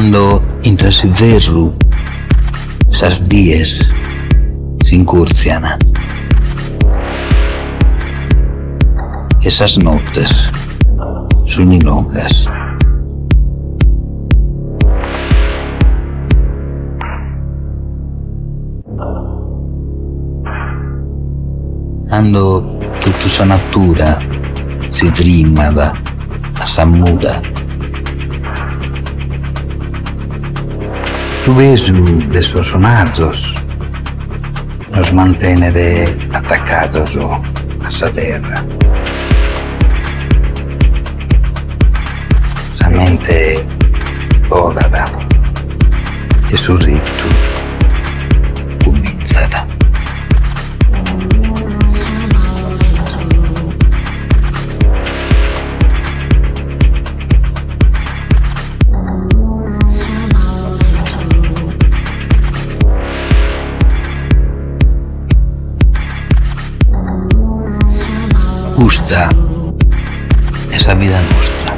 quando intra si verru sas dies si incurziana e sas nottes sono longas. Quando tutta sa natura si trimada a sa muda su peso de sus sonazos nos mantiene attaccados a sa terra. Sa mente volada e su ritmo justa esa vida nuestra.